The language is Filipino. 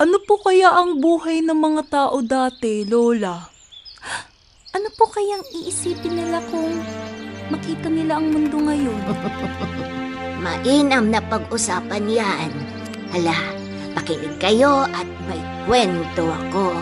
Ano po kaya ang buhay ng mga tao dati, Lola? Ano po kayang iisipin nila kung makita nila ang mundo ngayon? Mainam na pag-usapan yan. Hala, pakinig kayo at may kwento ako.